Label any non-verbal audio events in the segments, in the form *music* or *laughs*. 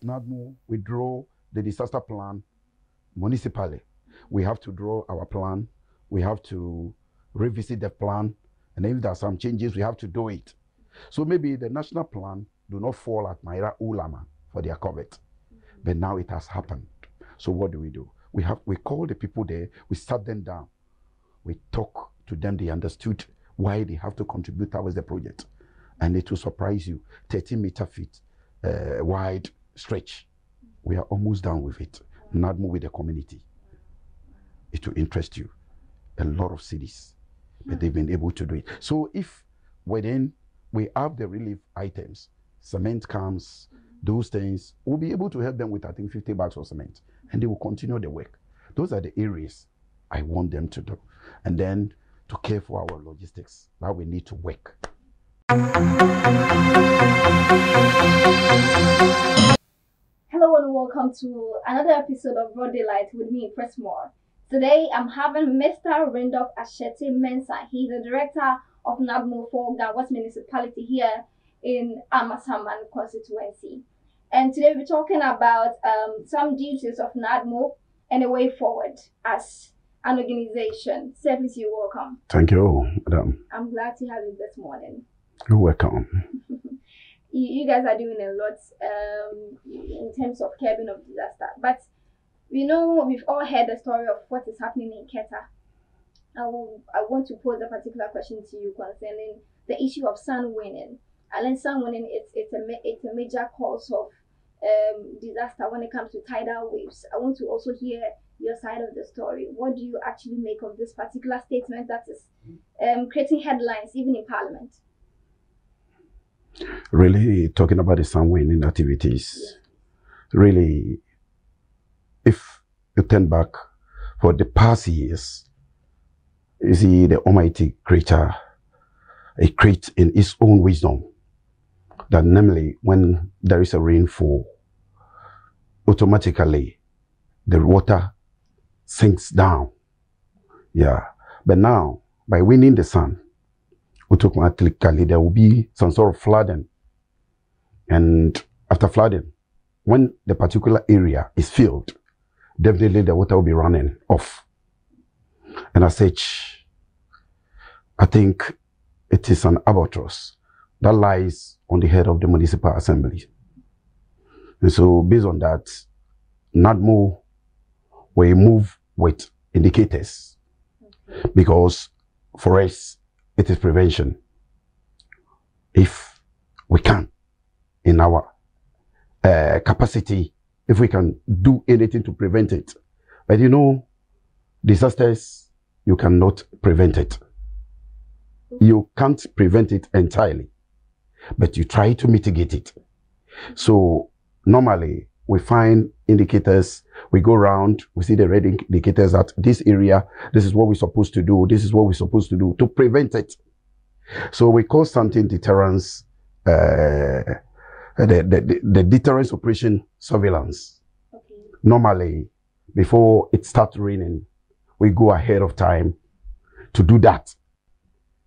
NADMO, we draw the disaster plan municipally. We have to draw our plan. We have to revisit the plan. And if there are some changes, we have to do it. So maybe the national plan do not fall at Maira Ulama for their covet. But now it has happened. So what do we do? We have we call the people there, we sat them down, we talk to them, they understood why they have to contribute towards the project. And it will surprise you. 30 meter feet uh, wide stretch. We are almost done with it. NADMO with the community. It will interest you. A lot of cities, but they've been able to do it. So if within we have the relief items, cement comes, those things, we'll be able to help them with I think 50 bags of cement, and they will continue the work. Those are the areas I want them to do, and then to care for our logistics that we need to work. Welcome to another episode of Broad Daylight with me, Pressmore. Today I'm having Mr. Randolph Asheti Mensah. He's the director of NADMO for West Municipality here in Amasaman constituency. And today we're talking about um, some duties of NADMO and a way forward as an organization. Sir, please, you're welcome. Thank you, madam. I'm glad to have you this morning. You're welcome. *laughs* you, you guys are doing a lot um, in terms of curbing of disaster. But we know we've all heard the story of what is happening in Keta. I, will, I want to pose a particular question to you concerning the issue of sand winning. I learned sand winning it's, it's, a, it's a major cause of um, disaster when it comes to tidal waves. I want to also hear your side of the story. What do you actually make of this particular statement that is um, creating headlines even in Parliament? Really talking about the sand winning activities. Really, if you turn back for the past years, you see the Almighty Creator, He creates in His own wisdom that namely when there is a rainfall, automatically the water sinks down. Yeah. But now, by winning the sun, automatically there will be some sort of flooding. And after flooding, when the particular area is filled, definitely the water will be running off. And as such, I think it is an albatross that lies on the head of the municipal assembly. And so based on that, not NADMO will move with indicators because for us, it is prevention. If we can, in our uh, capacity, if we can do anything to prevent it. But you know, disasters, you cannot prevent it. You can't prevent it entirely, but you try to mitigate it. So normally we find indicators, we go around, we see the red indicators at this area, this is what we're supposed to do, this is what we're supposed to do to prevent it. So we call something deterrence, uh, the, the, the deterrence operation surveillance. Okay. Normally, before it starts raining, we go ahead of time to do that.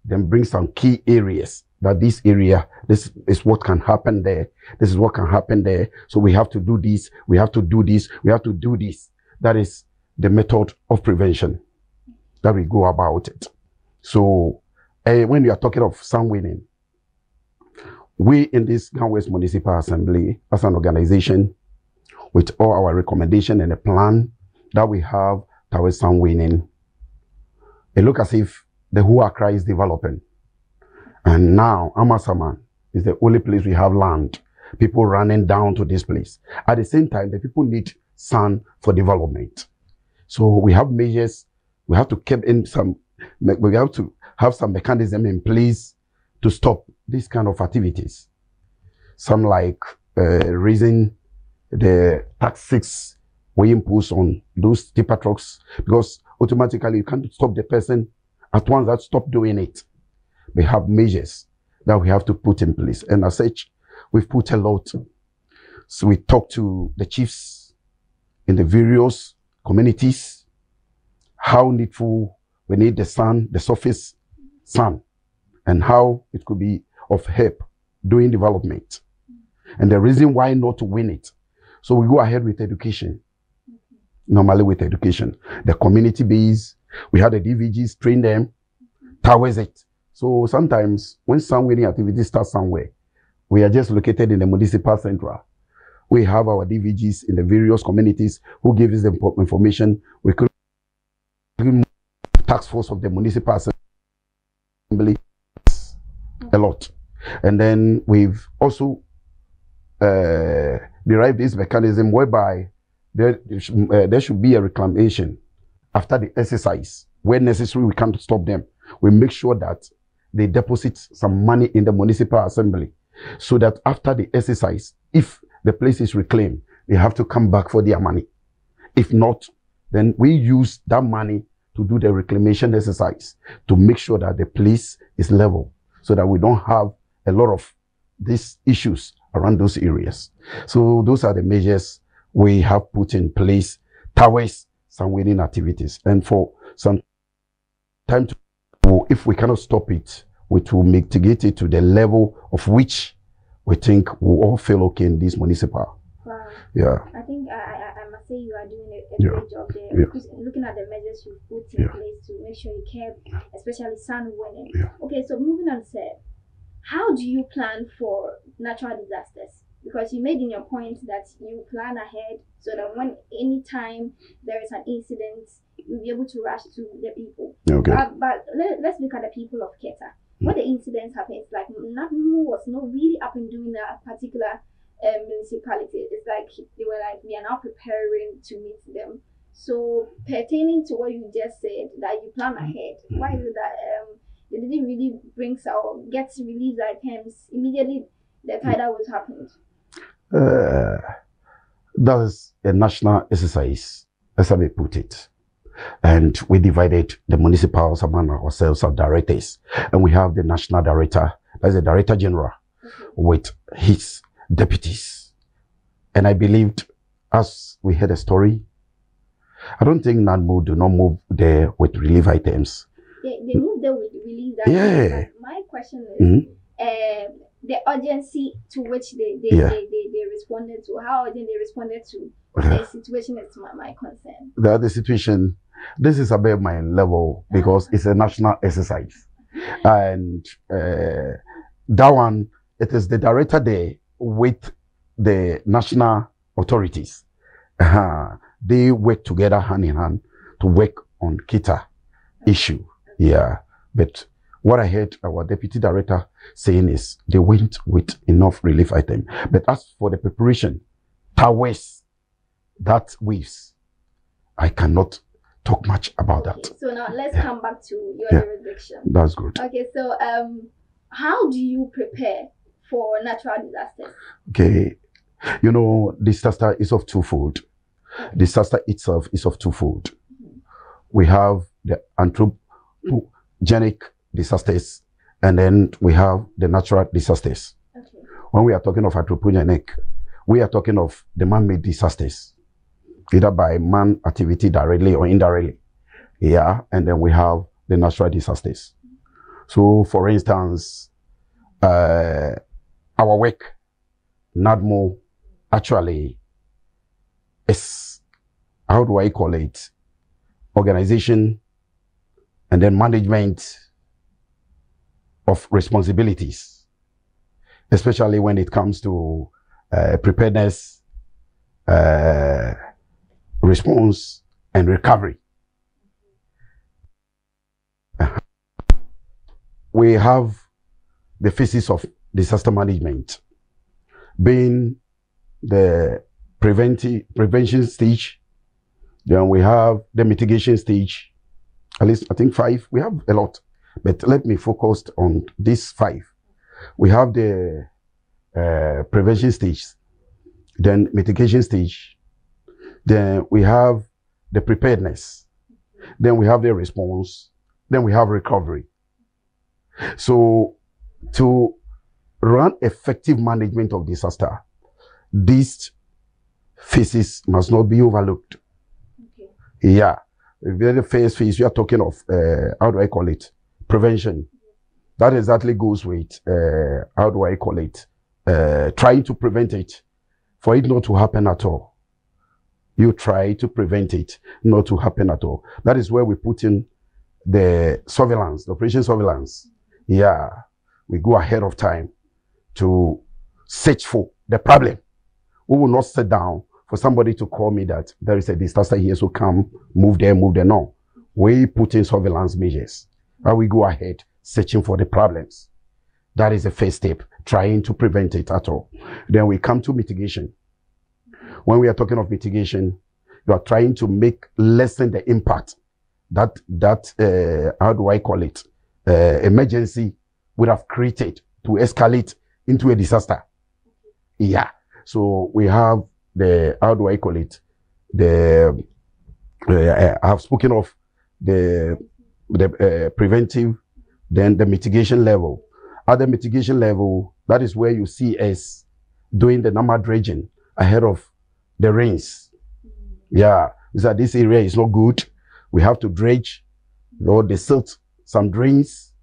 Then bring some key areas that this area, this is what can happen there. This is what can happen there. So we have to do this. We have to do this. We have to do this. That is the method of prevention that we go about it. So uh, when you are talking of sand winning, we in this Ga West Municipal Assembly, as an organization, with all our recommendation and a plan that we have towards sand winning, it look as if the whole Accra is developing. And now Amasaman is the only place we have land. People running down to this place. At the same time, the people need sun for development. So we have measures. We have to keep in some, we have to have some mechanism in place to stop these kind of activities. Some like uh, raising the taxes we impose on those tipper trucks because automatically you can't stop the person at once that stop doing it. We have measures that we have to put in place. And as such, we've put a lot. So we talk to the chiefs in the various communities, how needful we need the sun, the surface sun, and how it could be of help doing development. And the reason why not to win it. So we go ahead with education. Normally with education, the community base, we had the DVGs train them towards it. So sometimes when some winning activity starts somewhere, we are just located in the municipal central. We have our DVGs in the various communities who give us the information. We could task force of the municipal assembly a lot. And then we've also uh, derived this mechanism whereby there, uh, there should be a reclamation after the exercise. Where necessary, we can't stop them. We make sure that they deposit some money in the municipal assembly so that after the exercise, if the place is reclaimed, they have to come back for their money. If not, then we use that money to do the reclamation exercise to make sure that the place is level so that we don't have a lot of these issues around those areas. So those are the measures we have put in place towards some winning activities. And for some time to, if we cannot stop it, we will mitigate it to the level of which we think we all feel okay in this municipal. Wow. Yeah. I think I, I, I must say you are doing a, a Yeah. great job there. Yeah. Looking at the measures you've put in Yeah. place to make sure you care, especially sand winning. Yeah. Okay, so moving on, sir. How do you plan for natural disasters? Because you made in your point that you plan ahead so that when any time there is an incident, you'll be able to rush to the people. Okay. Uh, but let, let's look at the people of Keta. When the incident happens, like nothing was not really up and doing that particular um, municipality. It's like they were like, we are now preparing to meet them. So pertaining to what you just said, that you plan ahead, why is it that um, they didn't really bring or get release items immediately the tidal was happened? Uh, that is a national exercise, as I may put it. And we divided the municipals among ourselves as directors. And we have the national director, that's the director general, with his deputies. And I believed, as we heard a story, I don't think NADMO do not move there with relief items. They, they moved there with release items. Yeah. My question is, Mhm. Um, the urgency to which they they, Yeah. they, they, they responded to, how urgent they responded to the situation is my, my concern. the other situation, this is above my level because it's a national exercise. And uh, that one, it is the director there with the national authorities. Uh, they work together hand in hand to work on Keta issue. Yeah. But what I heard our deputy director saying is they went with enough relief item. But as for the preparation, towers, that waves, I cannot talk much about that. So now let's Yeah. come back to your Yeah. jurisdiction. That's good. Okay, so um, how do you prepare for natural disasters? Okay. You know, disaster is of twofold. Disaster itself is of twofold. We have the anthropogenic disasters and then we have the natural disasters. Okay. When we are talking of anthropogenic, we are talking of the man-made disasters, either by man activity directly or indirectly. Yeah. And then we have the natural disasters. So for instance, uh, our work, NADMO, actually is, how do I call it? Organization and then management of responsibilities, especially when it comes to uh, preparedness, uh, response, and recovery. We have the phases of disaster management being the preventive prevention stage. Then we have the mitigation stage. At least I think five. We have a lot, but let me focus on these five. We have the uh, prevention stage, then mitigation stage, then we have the preparedness, then we have the response, then we have recovery. So to run effective management of disaster, these phases must not be overlooked. Okay. Yeah. The very first phase, we are talking of, uh, how do I call it? Prevention. That exactly goes with, uh, how do I call it? Uh, trying to prevent it for it not to happen at all. You try to prevent it not to happen at all. That is where we put in the surveillance, the operation surveillance. Yeah, we go ahead of time to search for the problem. We will not sit down for somebody to call me that there is a disaster here, so come, move there, move there. No, we put in surveillance measures. We go ahead searching for the problems. That is the first step, trying to prevent it at all. Then we come to mitigation. When we are talking of mitigation, you are trying to make lessen the impact that that uh, how do I call it uh, emergency would have created to escalate into a disaster. Yeah. So we have the how do I call it the uh, I have spoken of the the uh, preventive, then the mitigation level. At the mitigation level, that is where you see us doing the normal dredging ahead of the rains. Yeah, is that this area is not good. We have to dredge, or silt some drains.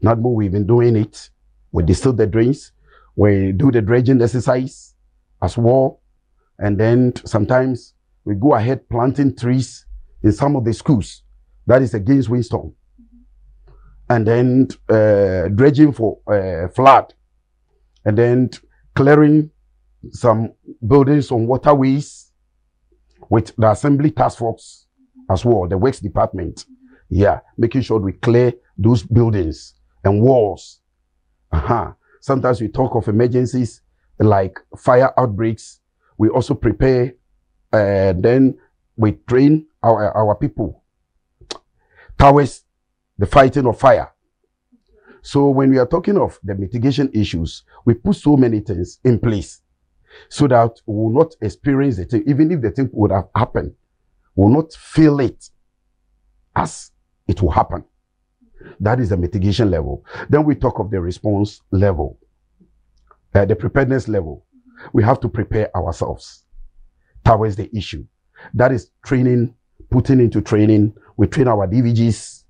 Not more, we've been doing it. We distill the drains. We do the dredging exercise as well. And then sometimes we go ahead planting trees in some of the schools. That is against windstorm. And then uh, dredging for uh, flood. And then clearing some buildings on waterways with the assembly task force as well, the works department. Yeah, making sure we clear those buildings and walls. Uh-huh. Sometimes we talk of emergencies like fire outbreaks. We also prepare, uh, then we train our, our people towards the fighting of fire. So when we are talking of the mitigation issues, we put so many things in place so that we will not experience the thing, even if the thing would have happened, we will not feel it as it will happen. That is the mitigation level. Then we talk of the response level, uh, the preparedness level. We have to prepare ourselves towards the issue. That is training, putting into training. We train our DVGs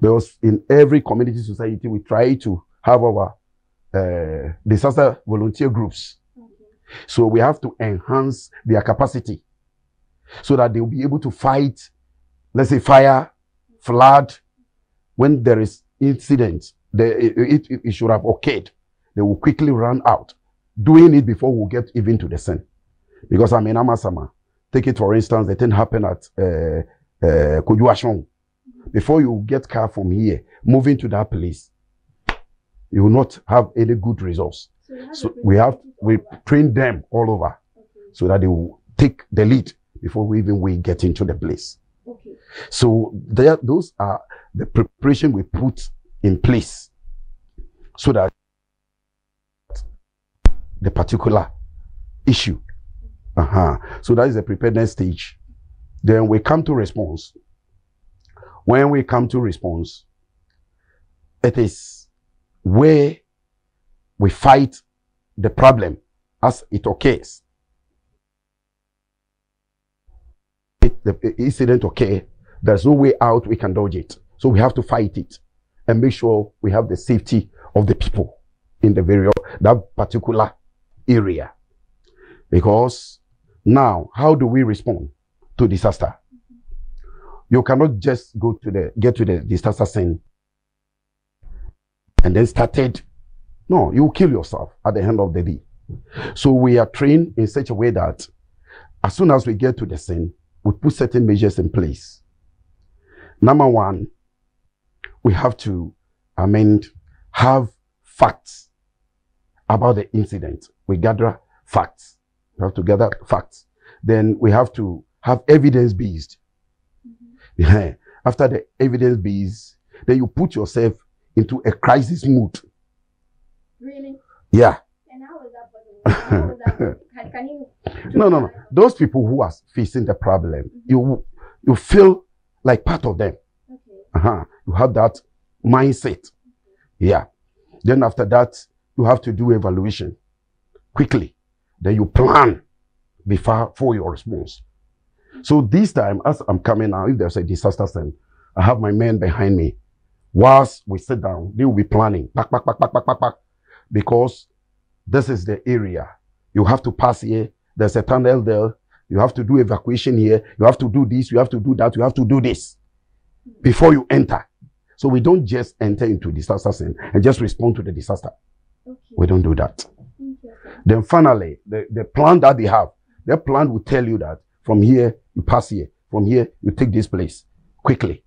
because in every community society, we try to have our uh, disaster volunteer groups. So we have to enhance their capacity so that they will be able to fight, let's say, fire, flood, when there is incident, the, it, it, it, should have occurred. They will quickly run out, doing it before we get even to the scene. Because I'm in Amasaman. Take it for instance, the thing happened at uh, uh, Kojuashong. Before you get car from here, moving to that place, you will not have any good results. So, so we have we train them all over okay. so that they will take the lead before we even we get into the place. Okay. So there, those are the preparation we put in place so that the particular issue. Uh-huh. So that is the preparedness stage. Then we come to response. When we come to response, it is where we fight the problem as it occurs. It, the incident occur, there's no way out, we can dodge it. So we have to fight it and make sure we have the safety of the people in the very that particular area. Because now, how do we respond to disaster? You cannot just go to the get to the disaster scene and then started. No, you will kill yourself at the end of the day. So we are trained in such a way that as soon as we get to the scene, we put certain measures in place. Number one, we have to, I mean, have facts about the incident. We gather facts. We have to gather facts. Then we have to have evidence based. Mm-hmm. *laughs* After the evidence based, then you put yourself into a crisis mood. Really? Yeah. And how is that possible? *laughs* Can, can you no, no, no. Those people who are facing the problem, mm-hmm. you you feel like part of them. Okay. Uh-huh. You have that mindset. Yeah. Then after that, you have to do evaluation quickly. Then you plan before for your response. So this time, as I'm coming out, if there's a disaster scene, I have my men behind me. Whilst we sit down, they will be planning, back, back, back, back, back, back, back, because this is the area You have to pass here. There's a tunnel there. You have to do evacuation here. You have to do this. You have to do that. You have to do this before you enter. So we don't just enter into disaster scene and just respond to the disaster. Okay. We don't do that. Then finally, the, the plan that they have, their plan will tell you that from here, you pass here. From here, you take this place quickly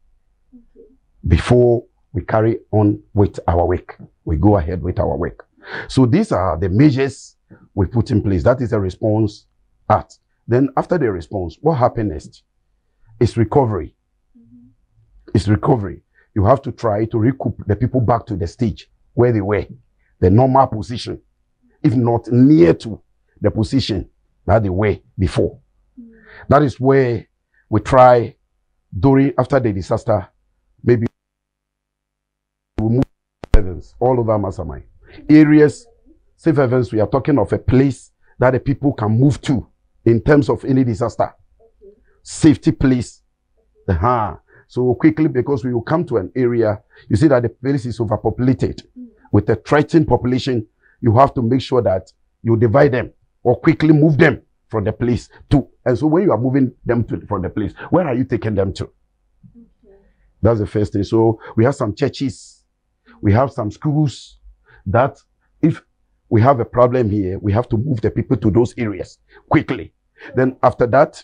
before we carry on with our work. We go ahead with our work. So these are the measures we put in place. That is a response act. Then after the response, what happens next? It's recovery. Mhm. It's recovery. You have to try to recoup the people back to the stage where they were, the normal position, if not near to the position that they were before. That is where we try during after the disaster, maybe we move heavens all over Masamai. Areas, safe heavens, we are talking of a place that the people can move to in terms of any disaster. Okay. Safety place. Uh-huh. So quickly, because we will come to an area, you see that the place is overpopulated with a threatened population. You have to make sure that you divide them or quickly move them from the place to. And so when you are moving them to, from the place, where are you taking them to? Okay. That's the first thing. So we have some churches, we have some schools that if we have a problem here, we have to move the people to those areas quickly. Then after that,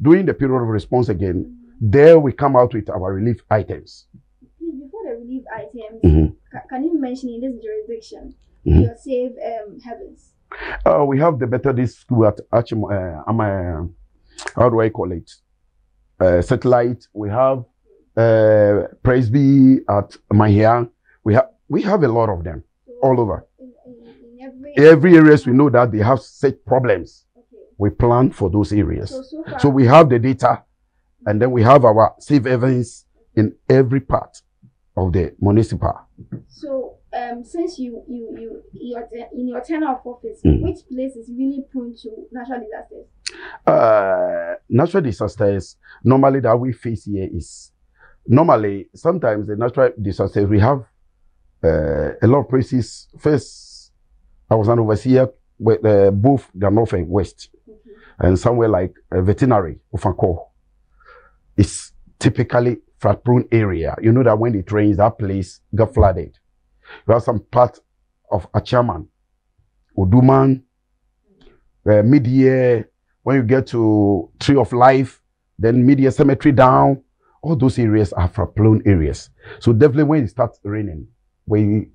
during the period of response again, there we come out with our relief items. Before the relief items, Mhm. ca- can you mention in this jurisdiction Mhm. your safe um, heavens? Uh, we have the Methodist school at Achim, uh, Ama- how do I call it? Uh, satellite. We have uh, Presby at Mahia. We have we have a lot of them So all over. in, in, in every Every areas we know that they have such problems. okay. We plan for those areas. So so So we have the data, and then we have our safe events in every part of the municipal. so um since you you you your in your tenure of office, Mhm. which place is really prone to natural disasters? uh, natural disasters normally that we face here is normally sometimes the natural disasters we have uh, a lot of places. First, I was an overseer with uh, both the north and west, Okay. and somewhere like a veterinary Ofankor. is typically flood prone area. You know that when it rains, that place got flooded. You have some part of Achaman, Oduman, uh, mid-year, when you get to Tree of Life, then mid-year cemetery down, all those areas are flood prone areas. So definitely when it starts raining, we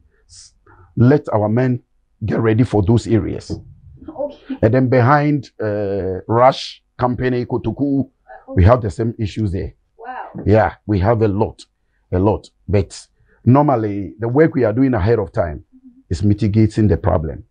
let our men get ready for those areas. Okay. And then behind uh, Rush Company, Kotoku, Uh, we have the same issues there. wow. Yeah, we have a lot, a lot. But normally, the work we are doing ahead of time is mitigating the problem.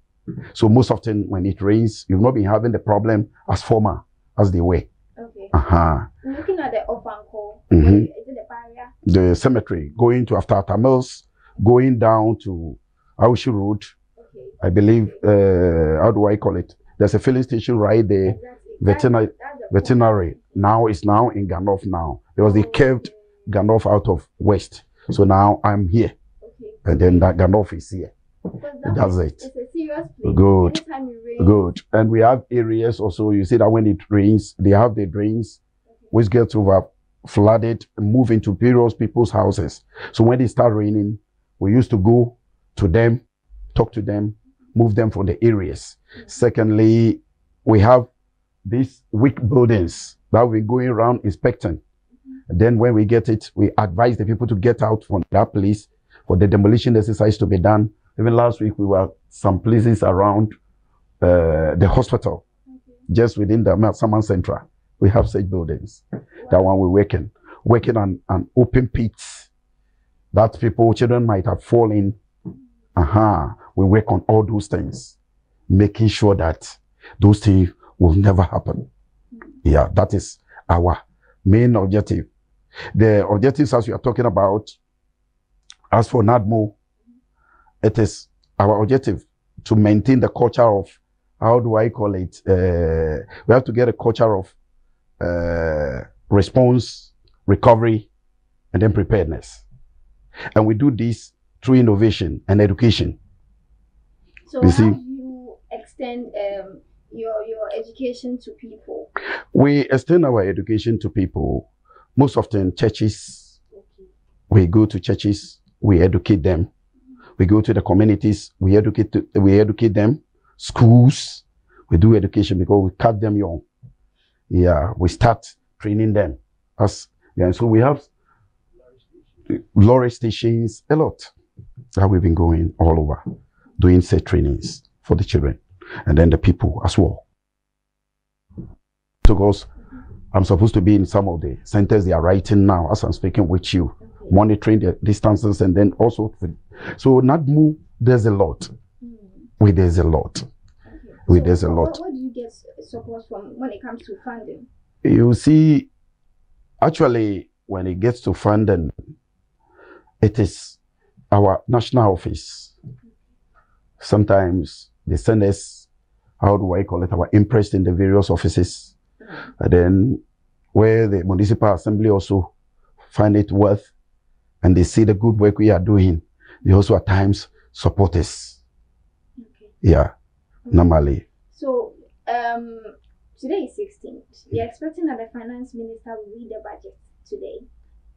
So most often when it rains, you've not been having the problem as former as they were. Okay. Uh-huh. Looking at the Ofankor, Mhm. is it the barrier? The cemetery, going to After Mills, going down to Aushi Road, Okay. I believe, uh, how do I call it? There's a filling station right there, Exactly. veterinary, the veterinary. Now it's now in Ga North now. There was a curved Ga North out of west. So now I'm here. Okay. And then that Ga North is here. That That's is- it. It's a serious place. Good. Anytime you rain, Good. And we have areas also, you see that when it rains, they have the drains which gets over flooded, and move into various people's houses. So when it start raining, we used to go to them, talk to them, move them from the areas. Mm-hmm. Secondly, we have these weak buildings that we're going around inspecting. Then when we get it, we advise the people to get out from that place for the demolition exercise to be done. Even last week, we were some places around uh, the hospital, Okay. just within the Saman Central. We have such buildings. That one we're working, working on an open pit that people, children might have fallen. Uh-huh. We work on all those things, making sure that those things will never happen. Yeah, that is our main objective. The objectives as we are talking about, as for NADMO, it is our objective to maintain the culture of, how do I call it? Uh, we have to get a culture of uh, response, recovery, and then preparedness. And we do this through innovation and education. So You how see- do you extend um, your your education to people? We extend our education to people. Most often, churches. We go to churches. We educate them. We go to the communities. We educate. We educate them. Schools. We do education because we cut them young. Yeah, we start training them. As yeah, so we have lorry stations a lot that we've been going all over doing set trainings for the children and then the people as well. Because I'm supposed to be in some of the centers they are writing now as I'm speaking with you, monitoring the distances and then also. So NADMO, there's a lot. Hmm. We there's a lot. Okay. We- So there's a lot. Wh- what do you get support from when it comes to funding? You see, actually, when it gets to funding, it is our national office. Sometimes they send us, how do I call it, our interest in the various offices. And then where the municipal assembly also find it worth and they see the good work we are doing, they also at times support us. Okay. Yeah, normally. So um, today is 16th. You're expecting that the finance minister will read the budget today.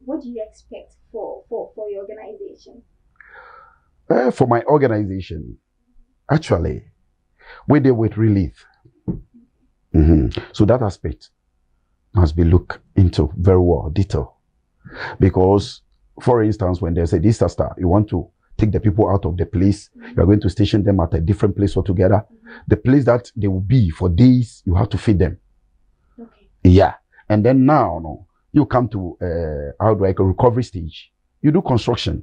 What do you expect for for for your organization? Uh, for my organization, actually, we deal with relief. Mhm. So that aspect must be looked into very well, detail. Because, for instance, when there's a disaster, you want to take the people out of the place, you are going to station them at a different place altogether. The place that they will be for days, you have to feed them. Okay. Yeah. And then now, no, you come to uh, how do I call recovery stage. You do construction,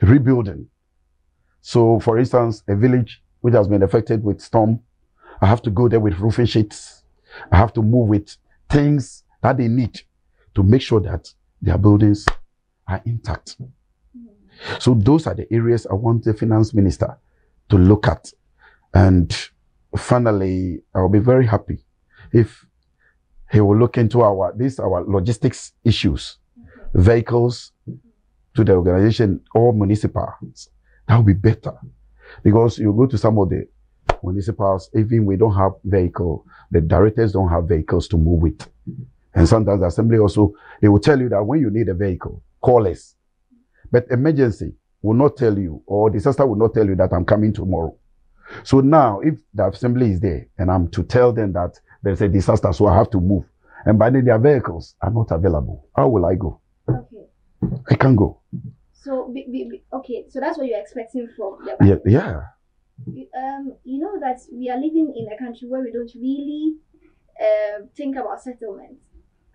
rebuilding. So, for instance, a village which has been affected with storm, I have to go there with roofing sheets. I have to move with things that they need to make sure that their buildings are intact. So those are the areas I want the finance minister to look at. And finally, I'll be very happy if he will look into our these our logistics issues, vehicles to the organization or municipals. That will be better. Because you go to some of the municipals, even we don't have vehicle, the directors don't have vehicles to move with. And sometimes the assembly also, they will tell you that when you need a vehicle, call us. But emergency will not tell you, or disaster will not tell you that I'm coming tomorrow. So now, if the assembly is there and I'm to tell them that there's a disaster, so I have to move, and by then their vehicles are not available, how will I go? Okay. I can't go. So be, be, be- okay. So that's what you're expecting from the Yeah, yeah. You- Um, you know that we are living in a country where we don't really uh, think about settlements,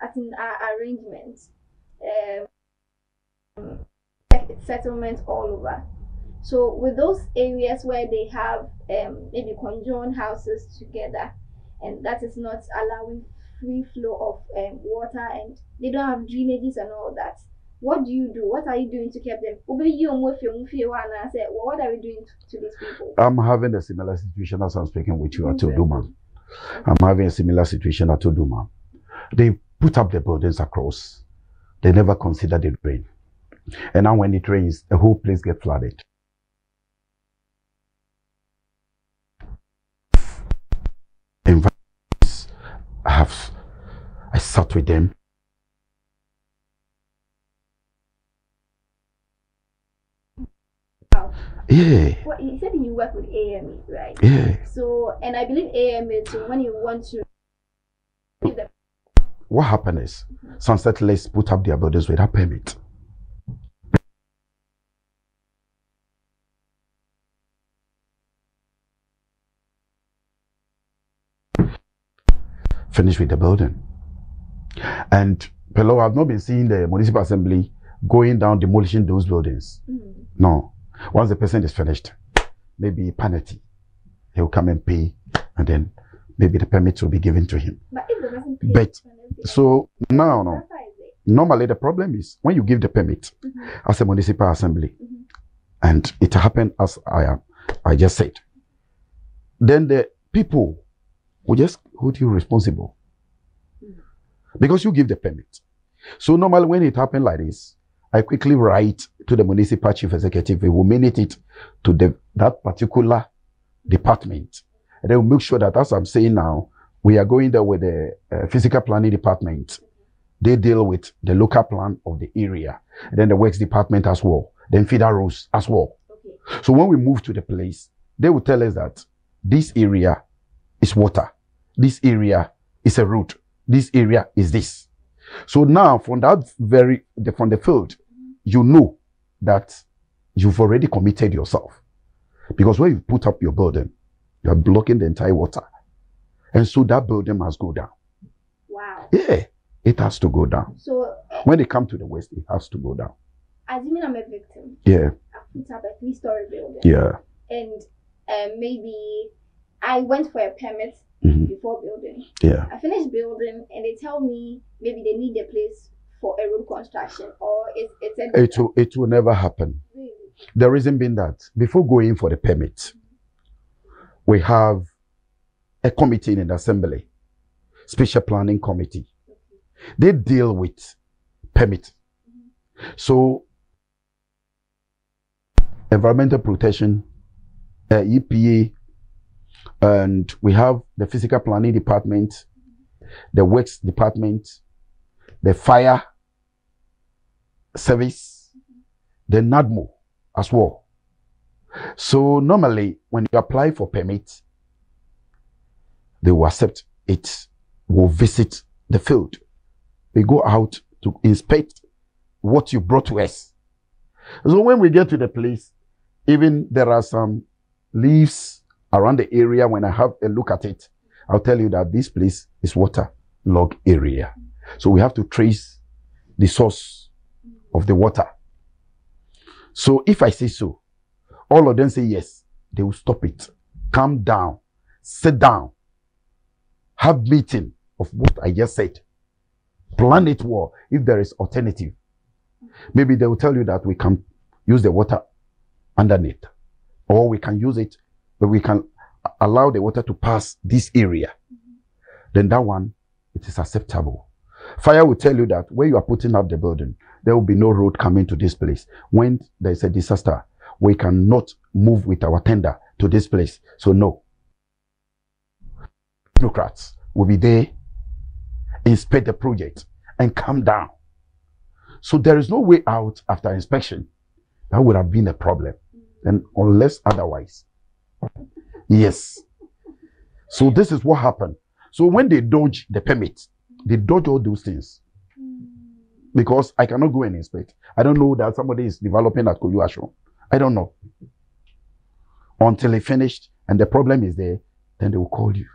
as in our arrangements, um, settlements all over. So with those areas where they have um, maybe conjoined houses together, and that is not allowing free flow of um, water, and they don't have drainages and all that. What do you do? What are you doing to keep them? Obe yi omo fi omo fi wa na well, what are we doing to, to these people? I'm having a similar situation as I'm speaking with you at Interesting. Oduma. I'm having a similar situation at Oduma. They put up the buildings across. They never consider the rain. And now when it rains, the whole place gets flooded. Environments, I have, I sat with them. Wow. Yeah, Well, you said you work with AME, right? yeah. So, and I believe AME too, when you want to What happened is some settlers put up their buildings without permit. Finish with the building. And Pello, I've not been seeing the municipal assembly going down demolishing those buildings. Mm. No. Once the person is finished, maybe a penalty. He'll come and pay, and then maybe the permit will be given to him. But if the person pays But- So now, no. that's how is it? Normally, the problem is when you give the permit Mhm. as a municipal assembly, Mhm. and it happened as I am, I just said, then the people will just hold you responsible Mm. because you give the permit. So normally, when it happened like this, I quickly write to the municipal chief executive. We will minute it to the that particular department, And then we make sure that, as I'm saying now, we are going there with the uh, physical planning department. They deal with the local plan of the area. And then the works department as well. Then feeder roads as well. Okay. So when we move to the place, they will tell us that this area is water. This area is a road. This area is this. So now from that very, the, from the field, you know that you've already committed yourself. Because when you put up your building, you are blocking the entire water. And so that building must go down. Wow. Yeah, it has to go down. So, uh, When they come to the west, it has to go down. assuming I'm a victim, Yeah, I put up a three-story building, yeah. and um, maybe I went for a permit Mhm. Before building. Yeah. I finished building, and they tell me maybe they need a place for a road construction, or it's it's a It will, it will never happen. really The reason being that before going for the permit, we have a committee in the assembly, special planning committee. They deal with permit. So environmental protection, uh, EPA, and we have the physical planning department, the works department, the fire service, the NADMO as well. So normally when you apply for permit, they will accept it, will visit the field. They go out to inspect what you brought to us. So when we get to the place, even there are some leaves around the area. When I have a look at it, I'll tell you that this place is water log area. So we have to trace the source of the water. So if I say so, all of them say yes, they will stop it. Calm down, sit down, have meeting of what I just said. Plan it well if there is alternative. Maybe they will tell you that we can use the water underneath, or we can use it, but we can allow the water to pass this area. Then that one, it is acceptable. Fire will tell you that when you are putting up the building, there will be no road coming to this place. When there is a disaster, we cannot move with our tender to this place. So no. Bureaucrats will be there, inspect the project, and come down. So there is no way out after inspection. That would have been a problem. And unless otherwise. Yes. So this is what happened. So when they dodge the permit, they dodge all those things because I cannot go and inspect. I don't know that somebody is developing at Koyuasho. I don't know. Until they finished and the problem is there, then they will call you.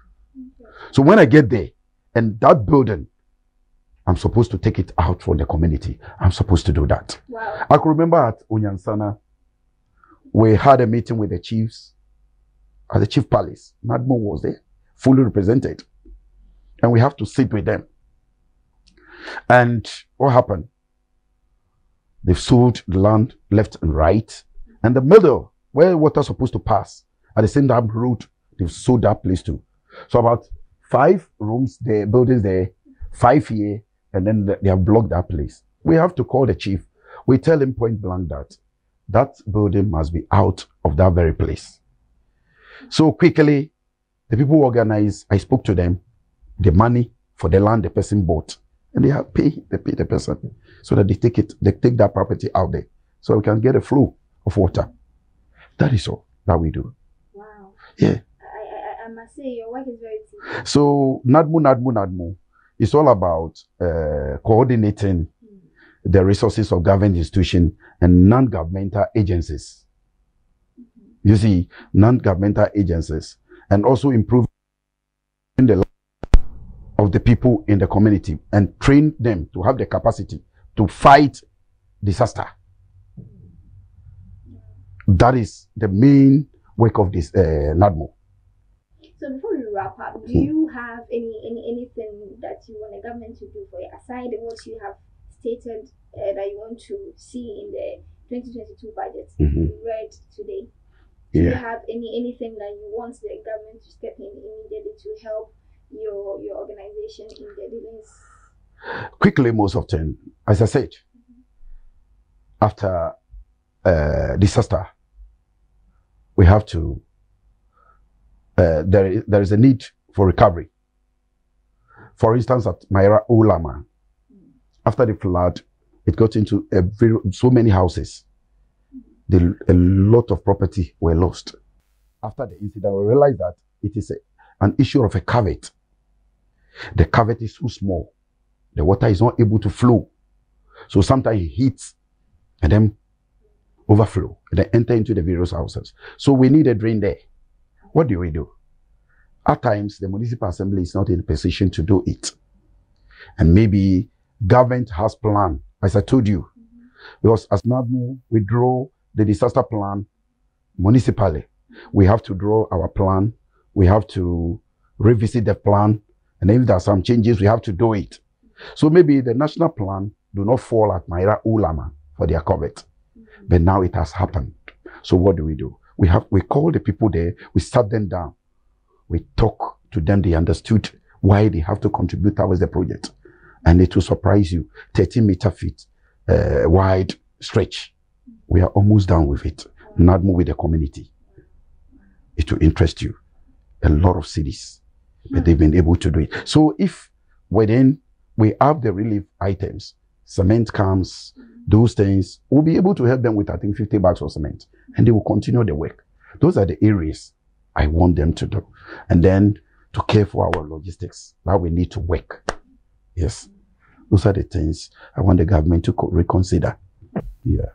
So when I get there and that building, I'm supposed to take it out from the community. I'm supposed to do that. wow. I can remember at Unyansana, we had a meeting with the chiefs at the chief palace. Nadmo was there, fully represented. And we have to sit with them. And what happened? They've sold the land left and right. And the middle, where water's supposed to pass, at the same time road, they've sold that place too. So about five rooms there, buildings there, five here, and then they have blocked that place. We have to call the chief. We tell him point blank that that building must be out of that very place. So quickly, the people who organize, I spoke to them, the money for the land the person bought, and they have pay, they pay the person so that they take it, they take that property out there so we can get a flow of water. That is all that we do. Wow. Yeah. I, I, I must say, your work is very team. So NADMO, NADMO, NADMO, it's all about uh, coordinating the resources of government institution and non-governmental agencies. You see, non-governmental agencies, and also improving the life of the people in the community and train them to have the capacity to fight disaster. That is the main work of this uh, NADMO. So before we wrap up, do you have any, any anything that you want the government to do for you aside what you have stated uh, that you want to see in the 2022 budget Mhm. read today? Do you have any anything that you want the government to step in immediately to help your your organization in the dealings? quickly most often, as I said, after uh, disaster, we have to uh, there, is, there is a need for recovery. For instance, at Maira Ulama, after the flood, it got into a very, so many houses. The, a lot of property were lost. After the incident, we realized that it is a, an issue of a culvert. The culvert is too small. The water is not able to flow. So sometimes it hits and then overflow and then enter into the various houses. So we need a drain there. What do we do? At times, the municipal assembly is not in a position to do it. And maybe government has plan, as I told you. Because as NADMO, we draw the disaster plan municipally. We have to draw our plan. We have to revisit the plan. And if there are some changes, we have to do it. So maybe the national plan do not fall at Maira Ulama for their culvert. But now it has happened. So what do we do? We have we call the people there, we sat them down, we talk to them, they understood why they have to contribute towards the project. And it will surprise you. 30 meter feet uh, wide stretch. We are almost done with it. NADMO with the community. It will interest you. A lot of cities, but they've been able to do it. So if within we have the relief items, cement comes, those things, we'll be able to help them with, I think, 50 bags of cement and they will continue the work. Those are the areas I want them to do. And then to care for our logistics, that we need to work. Yes. Those are the things I want the government to reconsider. Yeah.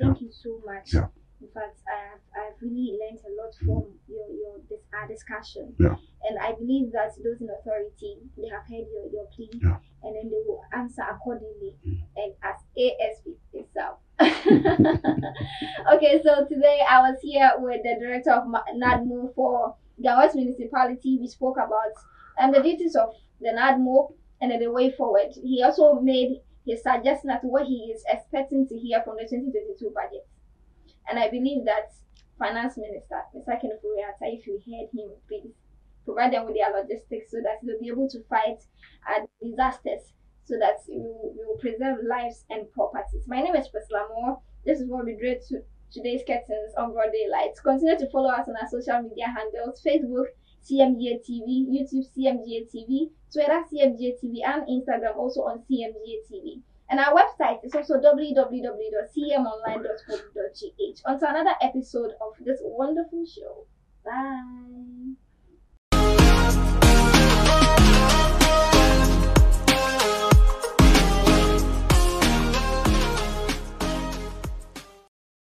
Thank yeah. you so much. Yeah. In fact, I have I've really learned a lot from your your this our discussion. Yeah. And I believe that those in authority they have heard your, your plea yeah. and then they will answer accordingly mm. and as ASP itself. *laughs* okay, so today I was here with the director of NADMO for Ga West Municipality. We spoke about um, the duties of the NADMO and the way forward. He also made his suggestion as to what he is expecting to hear from the 2022 budget. And I believe that Finance Minister, Mr. Kenneth if you heard him, please provide them with their logistics so that they'll be able to fight uh, disasters so that we will, we will preserve lives and properties. My name is Priscilla Moore. This is what we drew to today's curtains on broad daylight. Continue to follow us on our social media handles Facebook, CMGH TV, YouTube, CMGH TV, Twitter, CMGH TV, and Instagram also on CMGH TV. And our website is also www.cmonline.co.gh. On to another episode of this wonderful show. Bye.